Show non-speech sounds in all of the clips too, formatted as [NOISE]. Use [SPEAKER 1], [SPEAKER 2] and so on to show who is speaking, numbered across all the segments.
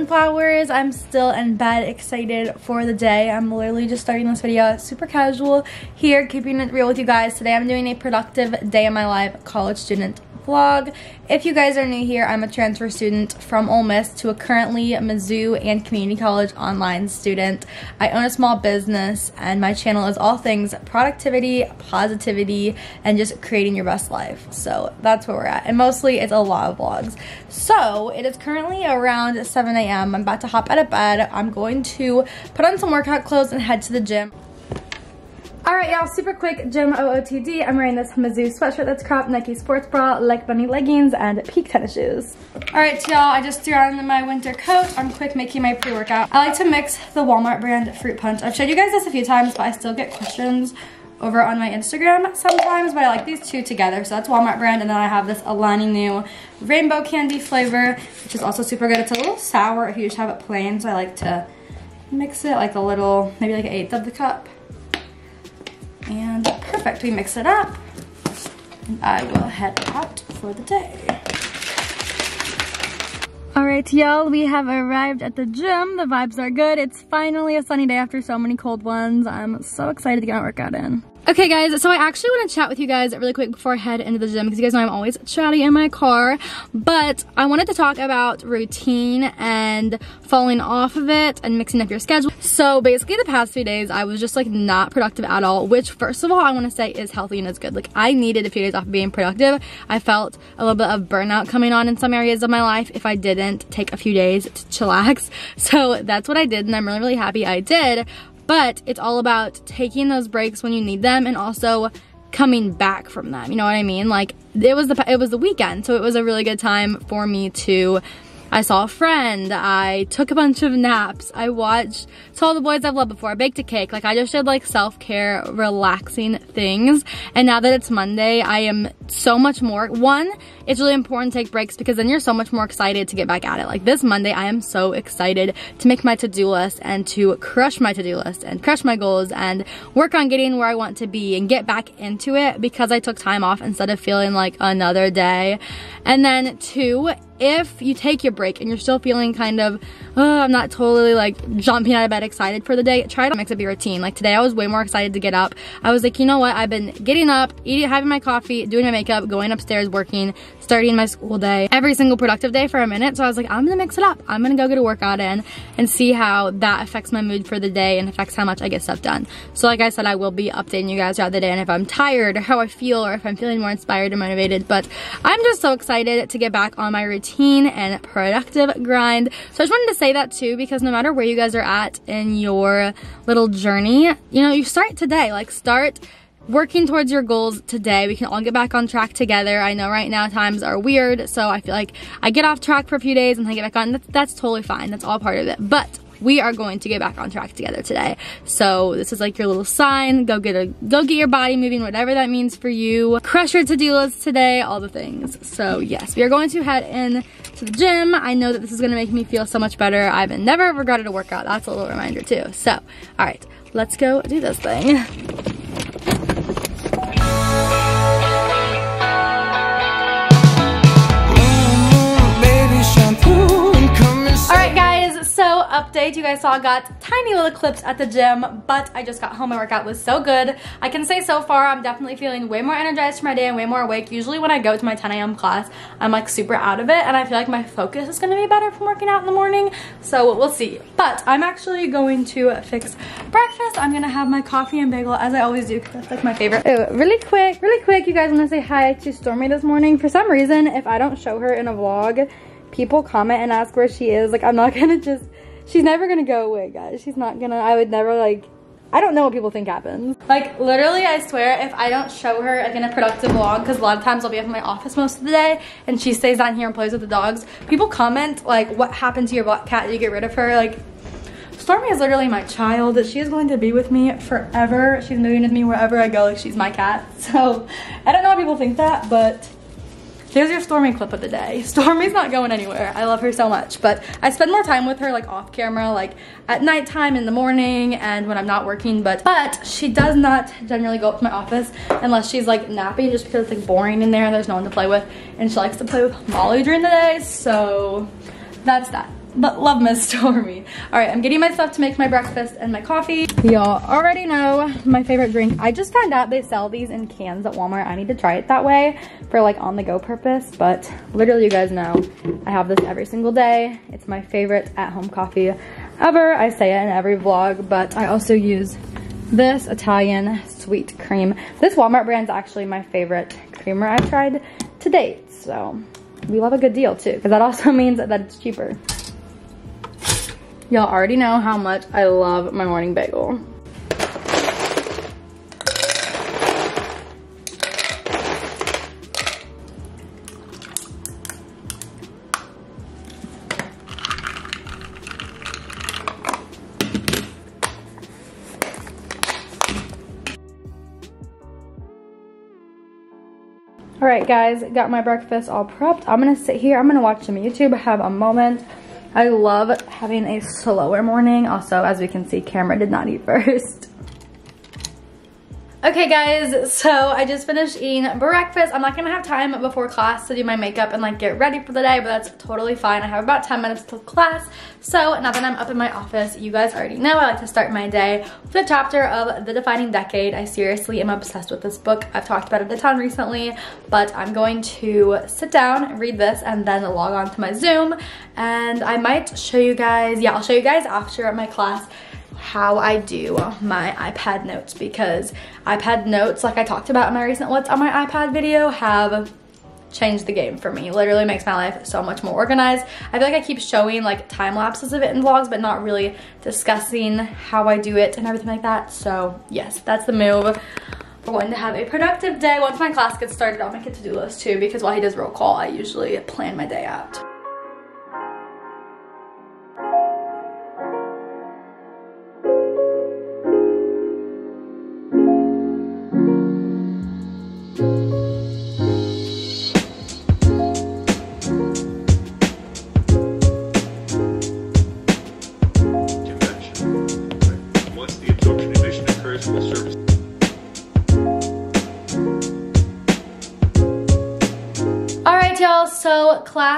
[SPEAKER 1] sunflowers. I'm still in bed excited for the day. I'm literally just starting this video super casual here, keeping it real with you guys. Today I'm doing a productive day in my life college student vlog. If you guys are new here, I'm a transfer student from Ole Miss to a currently Mizzou and community college online student. I own a small business and my channel is all things productivity, positivity, and just creating your best life. So that's where we're at. And mostly it's a lot of vlogs. So it is currently around 7 a.m. I'm about to hop out of bed. I'm going to put on some workout clothes and head to the gym. All right, y'all, super quick gym OOTD. I'm wearing this Mizzou sweatshirt that's cropped, Nike sports bra, like bunny leggings, and peak tennis shoes. All right, y'all, I just threw on my winter coat. I'm quick making my pre-workout. I like to mix the Walmart brand fruit punch. I've showed you guys this a few times, but I still get questions over on my Instagram sometimes, but I like these two together. So that's Walmart brand, and then I have this Alani Nu rainbow candy flavor, which is also super good. It's a little sour if you just have it plain, so I like to mix it like a little, maybe like an eighth of the cup. And perfect, we mix it up. And I will head out for the day. All right, y'all, we have arrived at the gym. The vibes are good. It's finally a sunny day after so many cold ones. I'm so excited to get my workout in. Okay guys, so I actually want to chat with you guys really quick before I head into the gym because you guys know I'm always chatty in my car, but I wanted to talk about routine and falling off of it and mixing up your schedule. So basically the past few days I was just like not productive at all, which first of all I want to say is healthy and is good. Like I needed a few days off of being productive. I felt a little bit of burnout coming on in some areas of my life if I didn't take a few days to chillax. [LAUGHS] So that's what I did and I'm really, really happy I did. But it's all about taking those breaks when you need them and also coming back from them. You know what I mean? Like it was the it was the weekend, so it was a really good time for me to I saw a friend. I took a bunch of naps. I watched To All the Boys I've Loved Before. I baked a cake. Like I just did like self-care, relaxing things. And now that it's Monday, I am so much more. One, it's really important to take breaks because then you're so much more excited to get back at it. Like this Monday, I am so excited to make my to-do list and to crush my to-do list and crush my goals and work on getting where I want to be and get back into it because I took time off instead of feeling like another day. And then two, if you take your break and you're still feeling kind of, oh, I'm not totally like jumping out of bed excited for the day, try to mix up your routine. Like today I was way more excited to get up. I was like, you know what? I've been getting up, eating, having my coffee, doing my makeup, going upstairs, working, starting my school day, every single productive day for a minute. So I was like, I'm gonna mix it up. I'm gonna go get a workout in and see how that affects my mood for the day and affects how much I get stuff done. So like I said, I will be updating you guys throughout the day and if I'm tired or [LAUGHS] how I feel or if I'm feeling more inspired or motivated. But I'm just so excited to get back on my routine and productive grind. So I just wanted to say that too because no matter where you guys are at in your little journey, you know, you start today. Like start working towards your goals today. We can all get back on track together. I know right now times are weird, so I feel like I get off track for a few days and then get back on. That's, that's totally fine. That's all part of it. But we are going to get back on track together today. So this is like your little sign. Go get a go get your body moving, whatever that means for you. Crush your to-do list today, all the things. So yes, we are going to head in to the gym. I know that this is gonna make me feel so much better. I've never regretted a workout. That's a little reminder too. So, all right, let's go do this thing. [LAUGHS] update. You guys saw I got tiny little clips at the gym, but I just got home. My workout was so good. I can say so far I'm definitely feeling way more energized for my day and way more awake. Usually when I go to my 10 a.m. class, I'm like super out of it and I feel like my focus is gonna be better from working out in the morning. So we'll see. But I'm actually going to fix breakfast. I'm gonna have my coffee and bagel as I always do because that's like my favorite. Ooh, really quick, really quick, you guys wanna say hi to Stormy this morning. For some reason, if I don't show her in a vlog, people comment and ask where she is. Like I'm not gonna just She's never gonna go away, guys. She's not gonna, I would never like, I don't know what people think happens. Like literally, I swear, if I don't show her like in a productive vlog, because a lot of times I'll be up in my office most of the day and she stays down here and plays with the dogs, people comment like, what happened to your black cat? Did you get rid of her? Like, Stormy is literally my child. She is going to be with me forever. She's moving with me wherever I go. Like she's my cat. [LAUGHS] So I don't know how people think that, but there's your Stormy clip of the day. [LAUGHS] Stormy's not going anywhere. I love her so much, but I spend more time with her like off camera, like at nighttime, in the morning, and when I'm not working, but, but she does not generally go up to my office unless she's like napping just because it's like boring in there and there's no one to play with. And she likes to play with Molly during the day, so that's that. Love Miss Stormy. All right, I'm getting myself to make my breakfast and my coffee. Y'all already know my favorite drink. I just found out they sell these in cans at Walmart. I need to try it that way for like on the go purpose, but literally you guys know I have this every single day. It's my favorite at home coffee ever. I say it in every vlog, but I also use this Italian sweet cream. This Walmart brand is actually my favorite creamer I've tried to date, so we love a good deal too, because that also [LAUGHS] means that it's cheaper. Y'all already know how much I love my morning bagel. All right, guys, got my breakfast all prepped. I'm gonna sit here, I'm gonna watch some YouTube, have a moment, I love having a slower morning. Also, as we can see, camera did not eat [LAUGHS] first. Okay guys, so I just finished eating breakfast. I'm not gonna have time before class to do my makeup and like get ready for the day, but that's totally fine. I have about 10 minutes till class. So now that I'm up in my office, you guys already know I like to start my day with a chapter of The Defining Decade. I seriously am obsessed with this book. I've talked about it a ton recently, but I'm going to sit down, read this, and then log on to my Zoom. And I might show you guys, yeah, I'll show you guys after my class how I do my iPad notes because iPad notes, like I talked about in my recent What's on my iPad video, have changed the game for me. Literally makes my life so much more organized. I feel like I keep showing like time lapses of it in vlogs, but not really discussing how I do it and everything like that. So yes, that's the move. We're going to have a productive day. Once my class gets started, I'll make a to-do list too because while he does roll call, I usually plan my day out.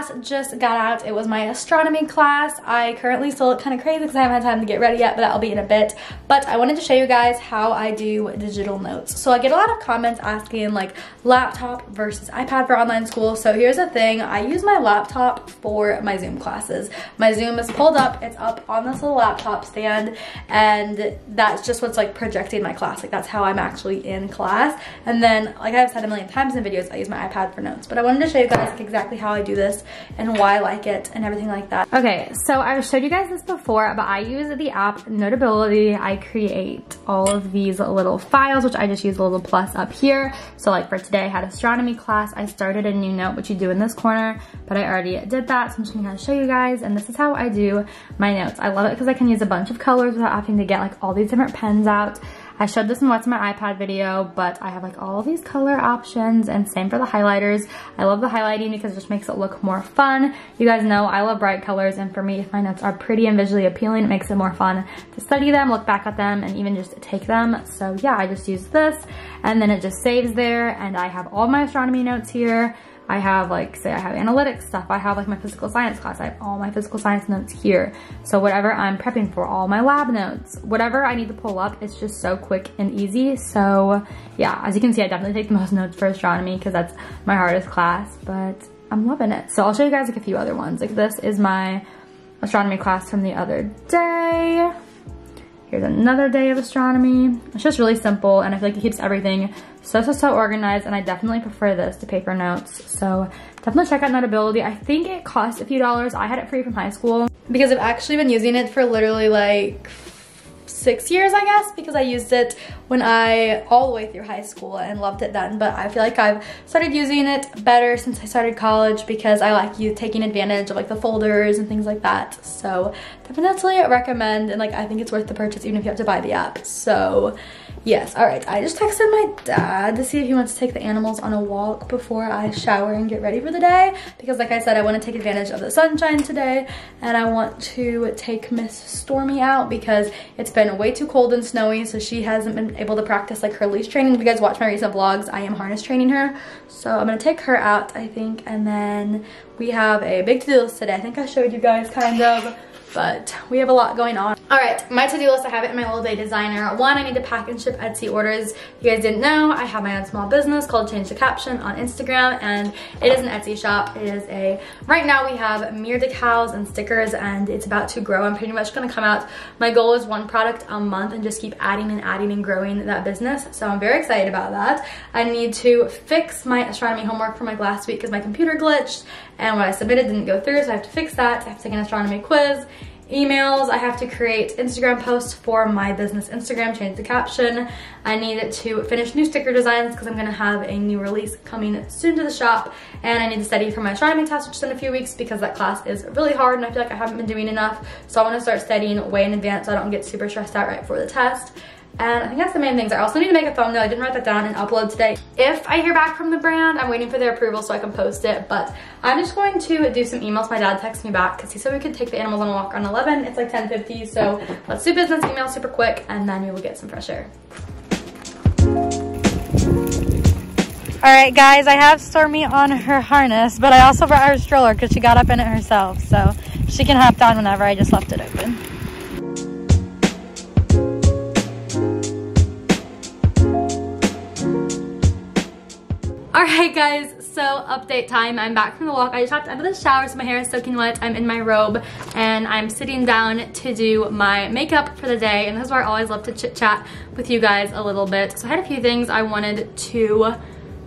[SPEAKER 1] Class just got out. It was my astronomy class. I currently still look kind of crazy because I haven't had time to get ready yet, but that'll be in a bit. But I wanted to show you guys how I do digital notes. So I get a lot of comments asking like laptop versus iPad for online school. So here's the thing, I use my laptop for my Zoom classes. My Zoom is pulled up, it's up on this little laptop stand, and that's just what's like projecting my class. Like that's how I'm actually in class. And then, like I've said a million times in videos, I use my iPad for notes. But I wanted to show you guys exactly how I do this and why I like it and everything like that. Okay, so I've showed you guys this before, but I use the app Notability. I create all of these little files, which I just use a little plus up here. So like for today, I had astronomy class. I started a new note, which you do in this corner, but I already did that. So I'm just gonna show you guys. And this is how I do my notes. I love it because I can use a bunch of colors without having to get like all these different pens out. I showed this in What's My iPad video, but I have like all these color options and same for the highlighters. I love the highlighting because it just makes it look more fun. You guys know I love bright colors and for me, if my notes are pretty and visually appealing, it makes it more fun to study them, look back at them, and even just take them. So yeah, I just use this and then it just saves there and I have all my astronomy notes here. I have like, say I have analytics stuff. I have like my physical science class. I have all my physical science notes here. So whatever I'm prepping for, all my lab notes, whatever I need to pull up, it's just so quick and easy. So yeah, as you can see, I definitely take the most notes for astronomy because that's my hardest class, but I'm loving it. So I'll show you guys like a few other ones. Like this is my astronomy class from the other day. Here's another day of astronomy. It's just really simple and I feel like it keeps everything so, so, so organized and I definitely prefer this to paper notes. So definitely check out Notability. I think it costs a few dollars. I had it free from high school because I've actually been using it for literally like six years, I guess, because I used it when I, all the way through high school and loved it then. But I feel like I've started using it better since I started college because I like you taking advantage of like the folders and things like that. So definitely recommend and like I think it's worth the purchase even if you have to buy the app. So Yes, all right. I just texted my dad to see if he wants to take the animals on a walk before I shower and get ready for the day. Because like I said, I want to take advantage of the sunshine today. And I want to take Miss Stormy out because it's been way too cold and snowy. So she hasn't been able to practice like her leash training. If you guys watch my recent vlogs, I am harness training her. So I'm to take her out, I think. And then we have a big to-do list today. I think I showed you guys kind of but we have a lot going on. All right, my to-do list, I have it in my little day designer. One, I need to pack and ship Etsy orders. If you guys didn't know, I have my own small business called Change the Caption on Instagram, and it is an Etsy shop. It is a, right now we have mirror decals and stickers, and it's about to grow. I'm pretty much gonna come out. My goal is one product a month and just keep adding and adding and growing that business. So I'm very excited about that. I need to fix my astronomy homework from like last week because my computer glitched, and what I submitted didn't go through, so I have to fix that. I have to take an astronomy quiz, emails. I have to create Instagram posts for my business Instagram, change the caption. I need to finish new sticker designs because I'm gonna have a new release coming soon to the shop. And I need to study for my astronomy test, which is in a few weeks because that class is really hard and I feel like I haven't been doing enough. So I wanna start studying way in advance so I don't get super stressed out right before the test. And I think that's the main things. I also need to make a thumbnail. I didn't write that down and upload today. If I hear back from the brand, I'm waiting for their approval so I can post it. But I'm just going to do some emails. My dad texted me back because he said we could take the animals on a walk on 11. It's like 10.50. So let's do business email super quick and then we will get some fresh air. All right, guys, I have Stormy on her harness, but I also brought her stroller because she got up in it herself. So she can hop down whenever. I just left it open. All right, guys, so update time. I'm back from the walk. I just hopped out of the shower, so my hair is soaking wet. I'm in my robe, and I'm sitting down to do my makeup for the day, and this is where I always love to chit-chat with you guys a little bit. So I had a few things I wanted to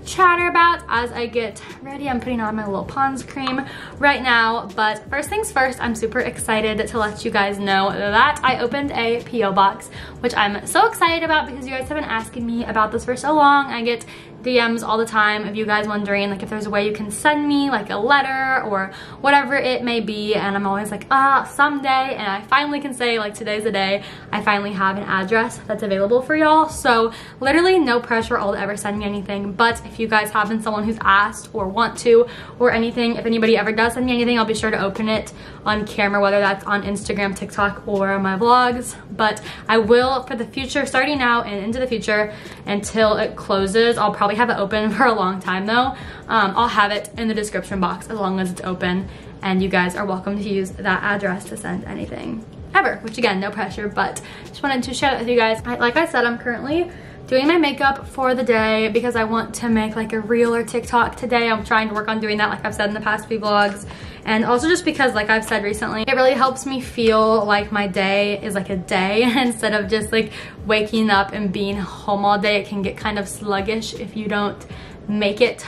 [SPEAKER 1] chatter about as I get ready. I'm putting on my little Pond's cream right now, but first things first, I'm super excited to let you guys know that I opened a P.O. box, which I'm so excited about because you guys have been asking me about this for so long. I get DMs all the time of you guys wondering like if there's a way you can send me like a letter or whatever it may be. And I'm always like ah someday. And I finally can say like today's the day I finally have an address that's available for y'all. So literally no pressure all to ever send me anything. But if you guys have been someone who's asked or want to or anything if anybody ever does send me anything I'll be sure to open it on camera whether that's on Instagram TikTok or my vlogs. But I will for the future starting now and into the future until it closes I'll probably have it open [LAUGHS] for a long time though. Um, I'll have it in the description box as long as it's open and you guys are welcome to use that address to send anything ever, which again, no pressure, but just wanted to share it with you guys. I, like I said, I'm currently doing my makeup for the day because I want to make like a reel or TikTok today. I'm trying to work on doing that like I've said in the past few vlogs. And also just because like I've said recently, it really helps me feel like my day is like a day [LAUGHS] instead of just like waking up and being home all day. It can get kind of sluggish if you don't make it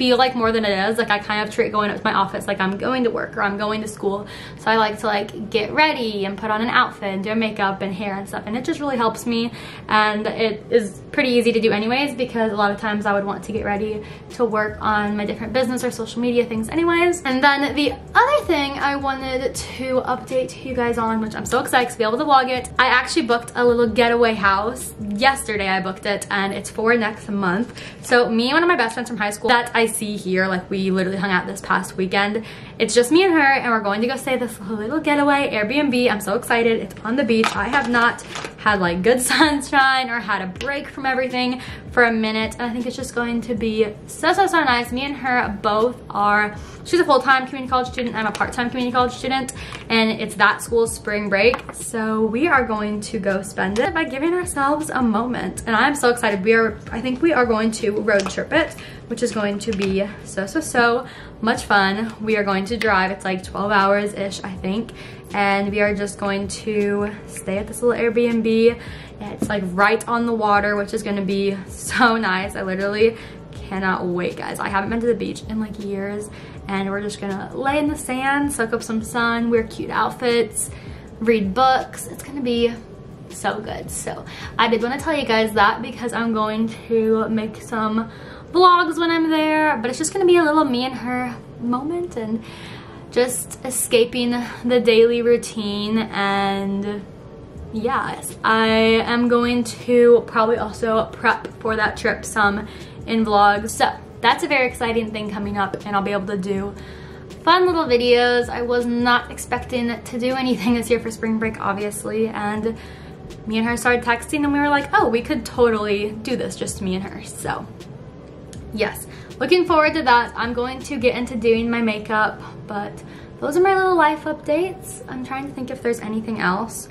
[SPEAKER 1] feel like more than it is. Like I kind of treat going up to my office like I'm going to work or I'm going to school. So I like to like get ready and put on an outfit and do makeup and hair and stuff. And it just really helps me. And it is pretty easy to do anyways because a lot of times I would want to get ready to work on my different business or social media things anyways. And then the other thing I wanted to update you guys on, which I'm so excited to be able to vlog it, I actually booked a little getaway house. Yesterday I booked it and it's for next month. So me and one of my best friends from high school that I see here, like we literally hung out this past weekend. It's just me and her and we're going to go stay this little getaway Airbnb. I'm so excited. It's on the beach. I have not had like good [LAUGHS] sunshine or had a break from everything for a minute. And I think it's just going to be so, so, so nice. Me and her both are, she's a full-time community college student. I'm a part-time community college student and it's that school's spring break. So we are going to go spend it by giving ourselves a moment. And I'm so excited. We are, I think we are going to road trip it, which is going to be so, so, so much fun. We are going to drive. It's like 12 hours-ish, I think and we are just going to stay at this little Airbnb. It's like right on the water, which is gonna be [LAUGHS] so nice. I literally cannot wait, guys. I haven't been to the beach in like years, and we're just gonna lay in the sand, soak up some sun, wear cute outfits, read books. It's gonna be so good. So I did wanna tell you guys that because I'm going to make some vlogs when I'm there, but it's just gonna be a little me and her moment and just escaping the daily routine and yes, I am going to probably also prep for that trip some in vlogs. So that's a very exciting thing coming up and I'll be able to do fun little videos. I was not expecting to do anything this year for spring break, obviously, and me and her started texting and we were like, oh, we could totally do this, just me and her. So yes, looking forward to that. I'm going to get into doing my makeup, but those are my little life updates. I'm trying to think if there's anything else.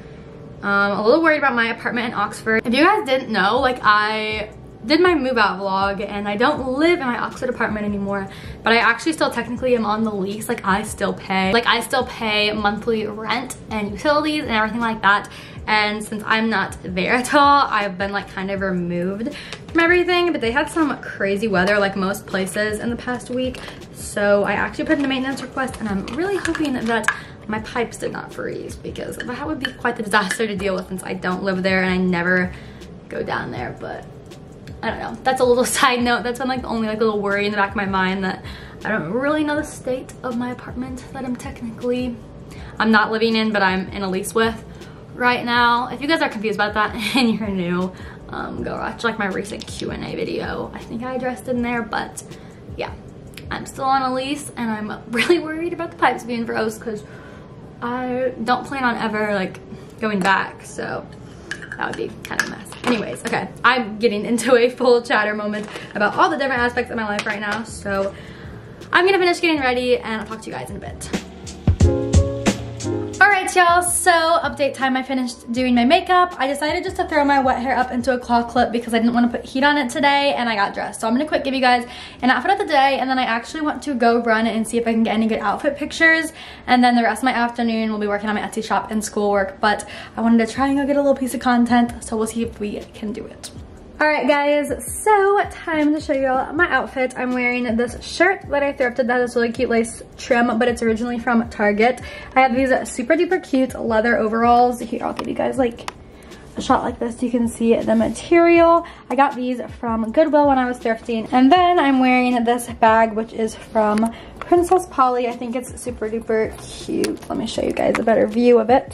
[SPEAKER 1] Um, a little worried about my apartment in Oxford. If you guys didn't know, like I did my move out vlog and I don't live in my Oxford apartment anymore, but I actually still technically am on the lease. Like I still pay, like I still pay monthly rent and utilities and everything like that. And since I'm not there at all, I've been like kind of removed from everything, but they had some crazy weather like most places in the past week. So I actually put in a maintenance request and I'm really hoping that my pipes did not freeze because that would be quite the disaster to deal with since I don't live there and I never go down there, but I don't know. That's a little [LAUGHS] side note. That's been like the only like little worry in the back of my mind that I don't really know the state of my apartment that I'm technically, I'm not living in, but I'm in a lease with right now. If you guys are confused about that [LAUGHS] and you're new, um, go watch like my recent Q&A video. I think I addressed it in there, but yeah, I'm still on a lease and I'm [LAUGHS] really worried about the pipes being froze because I don't plan on ever like going back. So that would be kind of a mess. Anyways, okay, I'm getting into a full chatter moment about all the different aspects of my life right now. So I'm gonna finish getting ready and I'll talk to you guys in a bit. Alright y'all, so update time. I finished doing my makeup. I decided just to throw my wet hair up into a claw clip because I didn't want to put heat on it today and I got dressed. So I'm going to quick give you guys an outfit of the day and then I actually want to go run and see if I can get any good outfit pictures. And then the rest of my afternoon we'll be working on my Etsy shop and schoolwork. But I wanted to try and go get a little piece of content so we'll see if we can do it. All right, guys, so time to show you all my outfit. I'm wearing this shirt that I thrifted that has really cute lace trim, but it's originally from Target. I have these super duper cute leather overalls. Here, I'll give you guys like a shot like this. You can see the material. I got these from Goodwill when I was thrifting. And then I'm wearing this bag, which is from Princess Polly. I think it's super duper cute. Let me show you guys a better view of it.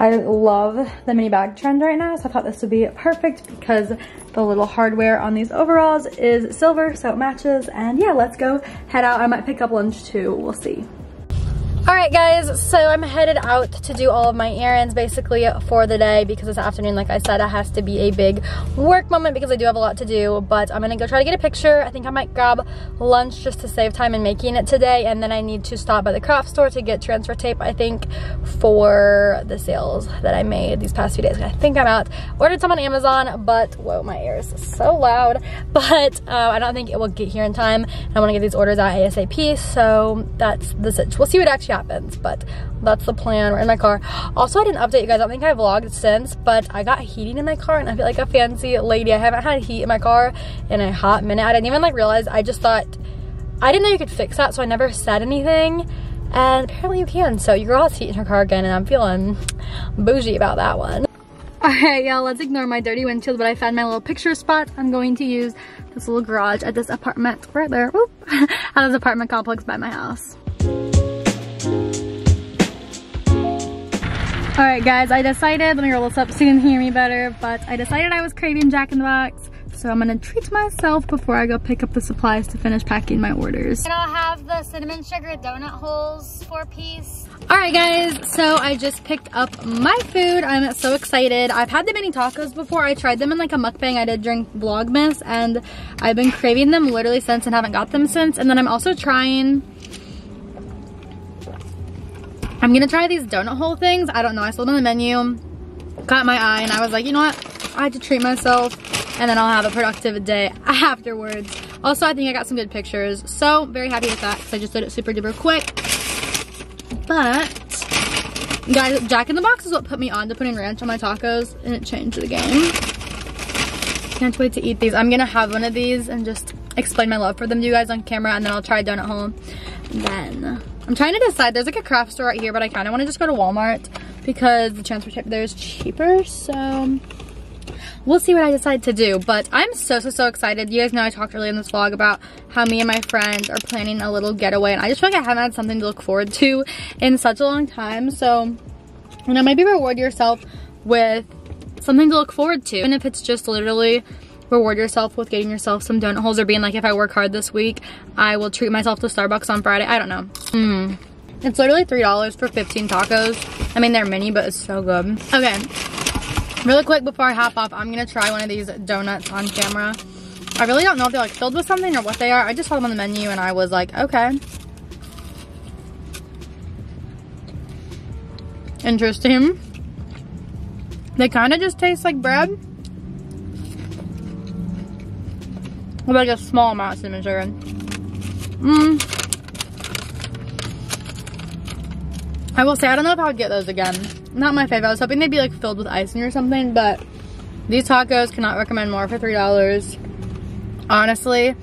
[SPEAKER 1] I love the mini bag trend right now, so I thought this would be perfect because the little hardware on these overalls is silver, so it matches. And yeah, let's go head out. I might pick up lunch too, we'll see. All right guys, so I'm headed out to do all of my errands basically for the day because this afternoon, like I said, it has to be a big work moment because I do have a lot to do, but I'm gonna go try to get a picture. I think I might grab lunch just to save time in making it today, and then I need to stop by the craft store to get transfer tape, I think, for the sales that I made these past few days. I think I'm out. Ordered some on Amazon, but whoa, my ear is so loud, [LAUGHS] but uh, I don't think it will get here in time. I wanna get these orders out ASAP, so that's the situation. We'll see what actually happens, but that's the plan. We're in my car. Also, I didn't update you guys. I don't think I vlogged since, but I got heating in my car and I feel like a fancy lady. I haven't had heat in my car in a hot minute. I didn't even like realize, I just thought, I didn't know you could fix that, so I never said anything. And apparently you can. So your girl has heat in her car again and I'm feeling bougie about that one. Alright y'all, let's ignore my dirty windshield, but I found my little picture spot. I'm going to use this little garage at this apartment right there. Whoop, [LAUGHS] at this apartment complex by my house. All right, guys, I decided, let me roll this up so you can hear me better, but I decided I was craving Jack in the Box, so I'm gonna treat myself before I go pick up the supplies to finish packing my orders.
[SPEAKER 2] And I'll have the cinnamon sugar donut holes four piece.
[SPEAKER 1] All right, guys, so I just picked up my food. I'm so excited. I've had the mini tacos before. I tried them in like a mukbang I did during Vlogmas, and I've been craving them literally since and haven't got them since. And then I'm also trying I'm gonna try these donut hole things. I don't know, I them on the menu, caught my eye, and I was like, you know what? I had to treat myself, and then I'll have a productive day afterwards. Also, I think I got some good pictures, so very happy with that, because I just did it super duper quick. But, guys, Jack in the Box is what put me on to putting ranch on my tacos, and it changed the game. Can't wait to eat these. I'm gonna have one of these and just explain my love for them to you guys on camera, and then I'll try donut hole. Then I'm trying to decide. There's like a craft store right here, but I kind of want to just go to Walmart because the transfer tape there is cheaper. So we'll see what I decide to do. But I'm so, so, so excited. You guys know I talked earlier in this vlog about how me and my friends are planning a little getaway. And I just feel like I haven't had something to look forward to in such a long time. So, you know, maybe reward yourself with something to look forward to. And if it's just literally reward yourself with getting yourself some donut holes or being like, if I work hard this week, I will treat myself to Starbucks on Friday. I don't know. Mm. It's literally $3 for 15 tacos. I mean, they're mini, but it's so good. Okay, really quick before I hop off, I'm gonna try one of these donuts on camera. I really don't know if they're like filled with something or what they are. I just saw them on the menu and I was like, okay. Interesting. They kind of just taste like bread. Like a small amount of cinnamon sugar. Mmm. I will say, I don't know if I would get those again. Not my favorite. I was hoping they'd be like filled with icing or something, but these tacos cannot recommend more for $3. Honestly,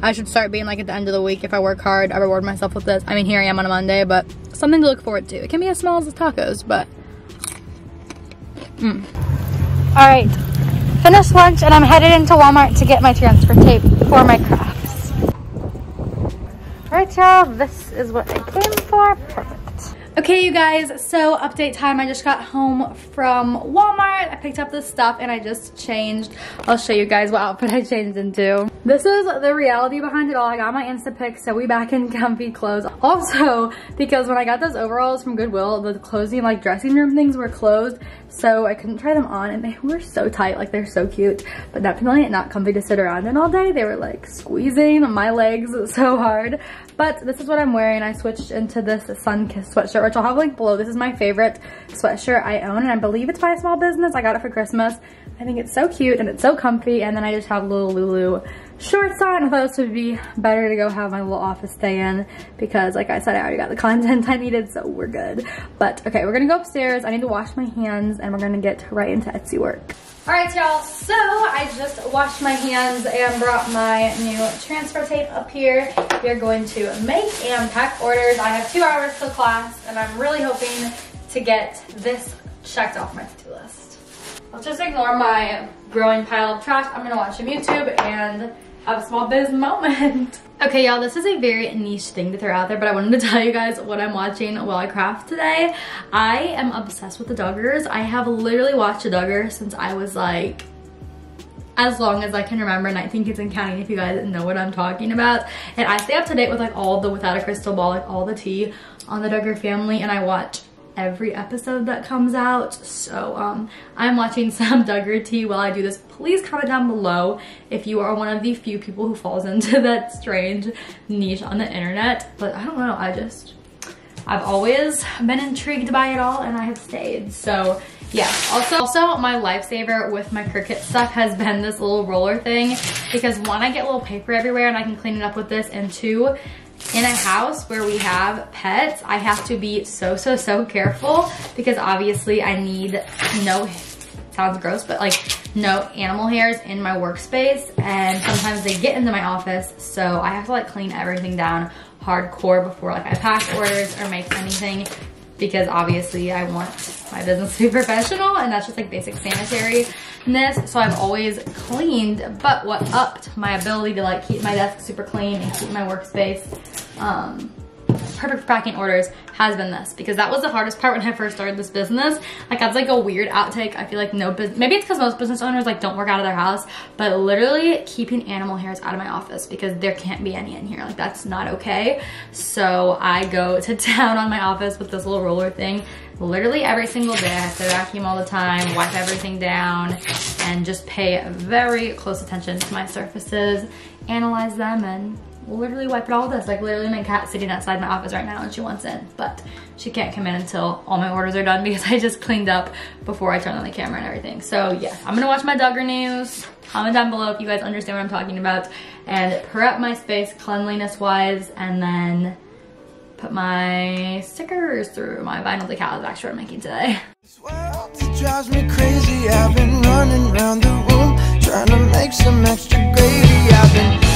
[SPEAKER 1] I should start being like at the end of the week if I work hard, I reward myself with this. I mean, here I am on a Monday, but something to look forward to. It can be as small as the tacos, but mm. All right, finished lunch and I'm headed into Walmart to get my transfer tape for my crafts. All right, y'all, this is what I came for. Perfect. Okay, you guys, so update time. I just got home from Walmart. I picked up this stuff and I just changed. I'll show you guys what outfit I changed into. This is the reality behind it all. I got my Instapic, so we back in [LAUGHS] comfy clothes. Also, because when I got those overalls from Goodwill, the closing like dressing room things were closed, so I couldn't try them on and they were so tight, like they're so cute, but definitely not comfy to sit around in all day. They were like squeezing my legs [LAUGHS] so hard, but this is what I'm wearing. I switched into this Sunkissed sweatshirt, which I'll have linked below. This is my favorite sweatshirt I own, and I believe it's by a small business. I got it for Christmas. I think it's so cute, and it's so comfy, and then I just have little Lulu shorts on. I thought this would be better to go have my little office day in because like I said, I already got the content [LAUGHS] I needed, so we're good. But okay, we're gonna go upstairs. I need to wash my hands and we're gonna get right into Etsy work. All right, y'all, so I just washed my hands and brought my new transfer tape up here. We are going to make and pack orders. I have two hours till class, and I'm really hoping to get this checked off my to-do list. Let's just ignore my growing pile of trash. I'm gonna watch some YouTube and a small biz moment. [LAUGHS] okay, y'all, this is a very niche thing to throw out there, but I wanted to tell you guys what I'm watching while I craft today. I am obsessed with the Duggars. I have literally watched a Duggar since I was like as long as I can remember 19 Kids and Counting if you guys know what I'm talking about. And I stay up to date with like all the Without a Crystal Ball, like all the tea on the Duggar family and I watch every episode that comes out. So um, I'm watching [LAUGHS] Sam Duggar tea while I do this. Please comment down below if you are one of the few people who falls [LAUGHS] into that strange niche on the internet. But I don't know, I just, I've always been intrigued by it all and I have stayed. So yeah, also, also my lifesaver with my Cricut stuff has [LAUGHS] been this little roller thing because one, I get little paper everywhere and I can clean it up with this and two, in a house where we have pets, I have to be so, so, so careful because obviously I need no, sounds gross, but like no animal hairs in my workspace and sometimes they get into my office so I have to like clean everything down hardcore before like I pack orders or make anything because obviously I want my business [LAUGHS] to be professional and that's just like basic sanitariness. So I've always cleaned, but what upped my ability to like keep my desk super clean and keep my workspace um, perfect packing orders has been this because that was the hardest part when I first started this business. Like that's like a weird outtake. I feel like no business, maybe it's because most business owners like don't work out of their house, but literally keeping animal hairs out of my office because there can't be any in here. Like that's not okay. So I go to [LAUGHS] town on my office with this little roller thing literally every single day. I have to vacuum all the time, wipe everything down, and just pay very close attention to my surfaces, analyze them, and literally wipe it all this. Like literally my cat's sitting outside my office right now and she wants in, but she can't come in until all my orders are done [LAUGHS] because I just cleaned up before I turned on the camera and everything. So yeah, I'm gonna watch my Duggar news. Comment down below if you guys understand what I'm talking about and prep my space cleanliness wise and then put my stickers through my vinyl decals actually I'm making today. trying to make some extra gravy. I've been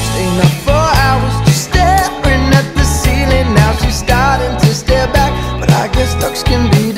[SPEAKER 1] up for hours just staring at the ceiling. Now she's starting to stare back But I guess looks can be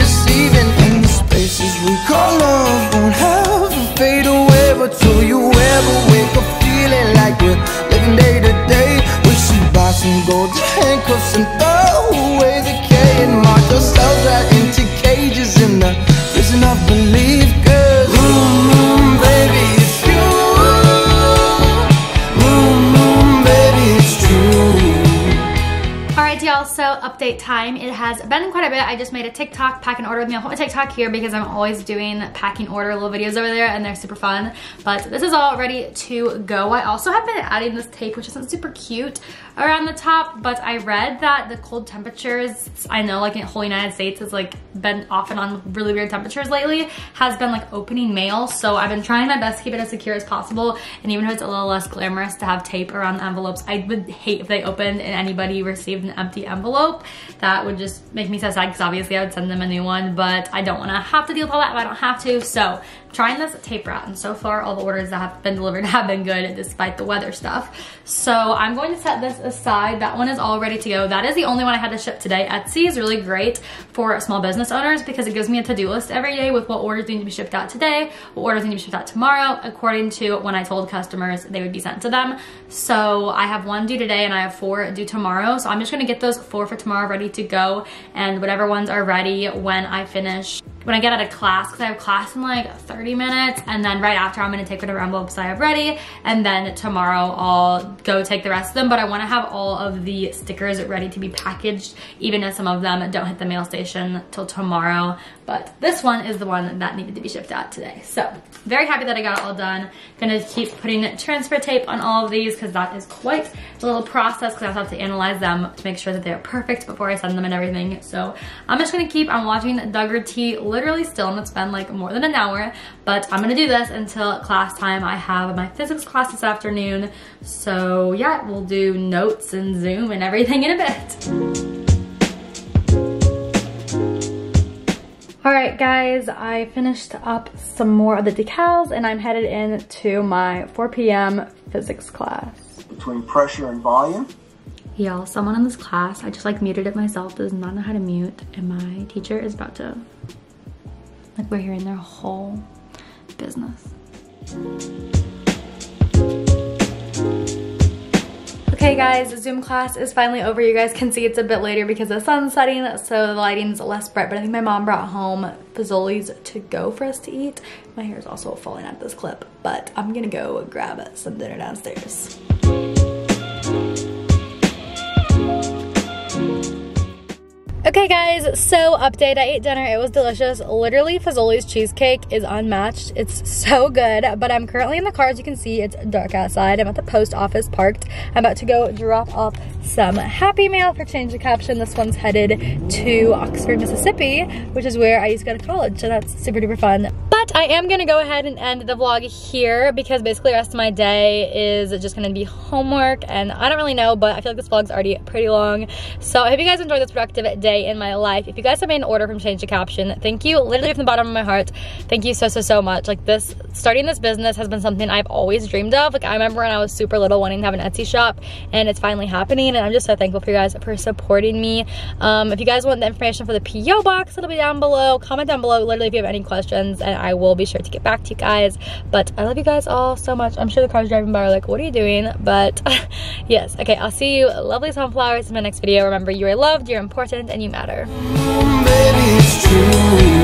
[SPEAKER 1] time. It has been quite a bit. I just made a TikTok pack and order with me. I'll put my TikTok here because I'm always doing packing order little videos over there and they're super fun. But this is all ready to go. I also have been adding this tape, which isn't super cute around the top, but I read that the cold temperatures, I know like in the whole United States has like been off and on really weird temperatures lately, has been like opening mail. So I've been trying my best to keep it as secure as possible. And even if it's a little less glamorous to have tape around the envelopes, I would hate if they opened and anybody received an empty envelope. That would just make me so sad because obviously I would send them a new one, but I don't wanna have to deal with all that if I don't have to. So trying this tape route and so far all the orders that have been delivered [LAUGHS] have been good despite the weather stuff. So I'm going to set this aside. That one is all ready to go. That is the only one I had to ship today. Etsy is really great for small business owners because it gives me a to-do list every day with what orders need to be shipped out today, what orders need to be shipped out tomorrow, according to when I told customers they would be sent to them. So I have one due today and I have four due tomorrow. So I'm just gonna get those four for tomorrow ready to go and whatever ones are ready when I finish when I get out of class, because I have class in like 30 minutes, and then right after I'm gonna take whatever envelopes I have ready, and then tomorrow I'll go take the rest of them, but I wanna have all of the stickers ready to be packaged, even if some of them don't hit the mail station till tomorrow, but this one is the one that needed to be shipped out today. So very happy that I got it all done. Gonna keep putting transfer tape on all of these because that is quite a little process because I have to analyze them to make sure that they're perfect before I send them and everything. So I'm just gonna keep, I'm watching Duggar Tea literally still and it's been like more than an hour, but I'm gonna do this until class time. I have my physics class this afternoon. So yeah, we'll do notes and Zoom and everything in a bit. All right, guys, I finished up some more of the decals and I'm headed into my 4 p.m. physics class.
[SPEAKER 3] Between pressure and volume.
[SPEAKER 1] Y'all, someone in this class, I just like muted it myself, does not know how to mute, and my teacher is about to, like we're hearing their whole business. Okay guys, Zoom class is finally over. You guys can see it's a bit later because the sun's setting, so the lighting's less bright, but I think my mom brought home Fazoli's to go for us to eat. My hair is also falling out this clip, but I'm gonna go grab some dinner downstairs. Okay guys, so update, I ate dinner, it was delicious. Literally Fazoli's cheesecake is unmatched. It's so good, but I'm currently in the car as you can see, it's dark outside. I'm at the post office parked. I'm about to go drop off some Happy Mail for change the caption. This one's headed to Oxford, Mississippi, which is where I used to go to college, so that's super duper fun. But I am gonna go ahead and end the vlog here because basically the rest of my day is just gonna be homework and I don't really know, but I feel like this vlog's already pretty long. So I hope you guys enjoyed this productive day in my life. If you guys have made an order from Change the Caption, thank you literally from the bottom of my heart. Thank you so, so, so much. Like this, starting this business has been something I've always dreamed of. Like I remember when I was super little wanting to have an Etsy shop and it's finally happening and I'm just so thankful for you guys for supporting me. Um, if you guys want the information for the P.O. box, it'll be down below. Comment down below literally if you have any questions and I will be sure to get back to you guys. But I love you guys all so much. I'm sure the cars driving by are like, what are you doing? But [LAUGHS] yes, okay, I'll see you lovely sunflowers in my next video. Remember, you are loved, you're important, and you matter. Baby,